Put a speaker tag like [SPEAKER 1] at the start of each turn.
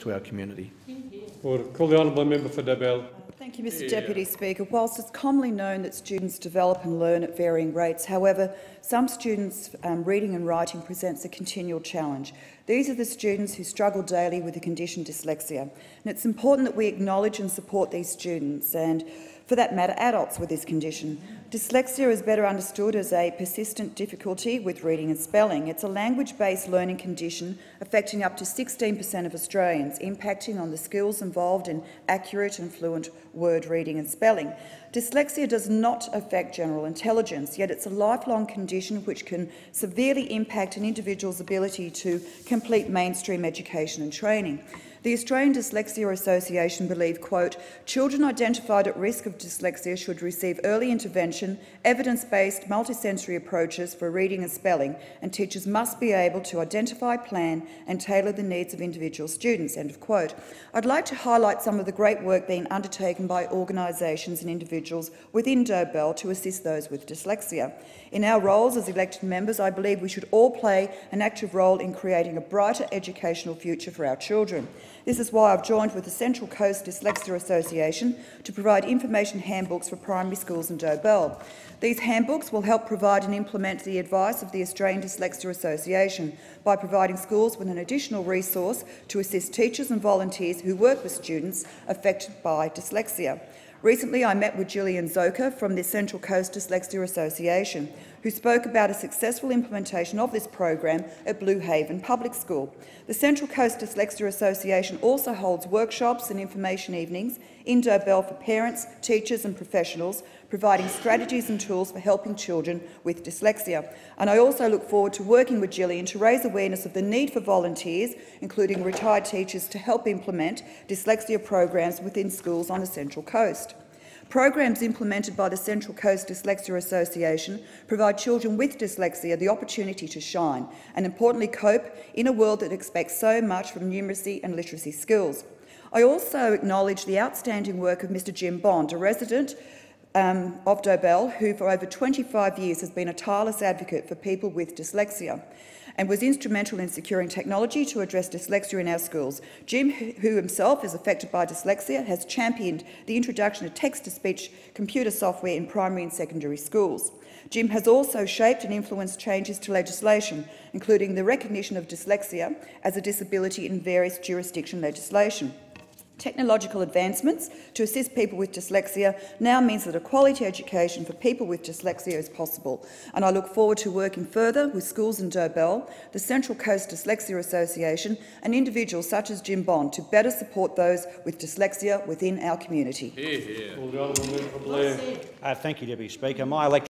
[SPEAKER 1] to our community.
[SPEAKER 2] Order. Call the honourable member for Dobell.
[SPEAKER 3] Thank you, Mr Deputy Speaker. Whilst it's commonly known that students develop and learn at varying rates, however, some students' um, reading and writing presents a continual challenge. These are the students who struggle daily with the condition dyslexia. And it's important that we acknowledge and support these students and, for that matter, adults with this condition. Dyslexia is better understood as a persistent difficulty with reading and spelling. It's a language-based learning condition affecting up to 16% of Australians, impacting on the skills involved in accurate and fluent word reading and spelling. Dyslexia does not affect general intelligence, yet it's a lifelong condition which can severely impact an individual's ability to complete mainstream education and training. The Australian Dyslexia Association believe, quote, children identified at risk of dyslexia should receive early intervention, evidence-based multisensory approaches for reading and spelling, and teachers must be able to identify, plan and tailor the needs of individual students, end of quote. I'd like to highlight some of the great work being undertaken by organisations and individuals within Dobell to assist those with dyslexia. In our roles as elected members, I believe we should all play an active role in creating a brighter educational future for our children. This is why I've joined with the Central Coast Dyslexia Association to provide information handbooks for primary schools in Dobell. These handbooks will help provide and implement the advice of the Australian Dyslexia Association by providing schools with an additional resource to assist teachers and volunteers who work with students affected by dyslexia. Recently, I met with Gillian Zoka from the Central Coast Dyslexia Association, who spoke about a successful implementation of this program at Blue Haven Public School. The Central Coast Dyslexia Association also holds workshops and information evenings in Dobell for parents, teachers and professionals, providing strategies and tools for helping children with dyslexia. And I also look forward to working with Gillian to raise awareness of the need for volunteers, including retired teachers, to help implement dyslexia programs within schools on the Central Coast. Programs implemented by the Central Coast Dyslexia Association provide children with dyslexia the opportunity to shine and, importantly, cope in a world that expects so much from numeracy and literacy skills. I also acknowledge the outstanding work of Mr Jim Bond, a resident um, of Dobell, who for over 25 years has been a tireless advocate for people with dyslexia and was instrumental in securing technology to address dyslexia in our schools. Jim, who himself is affected by dyslexia, has championed the introduction of text-to-speech computer software in primary and secondary schools. Jim has also shaped and influenced changes to legislation, including the recognition of dyslexia as a disability in various jurisdiction legislation. Technological advancements to assist people with dyslexia now means that a quality education for people with dyslexia is possible, and I look forward to working further with schools in Dobell, the Central Coast Dyslexia Association and individuals such as Jim Bond to better support those with dyslexia within our community.
[SPEAKER 2] Call the honourable member for Blair.
[SPEAKER 4] Uh, thank you, Deputy Speaker. My electorate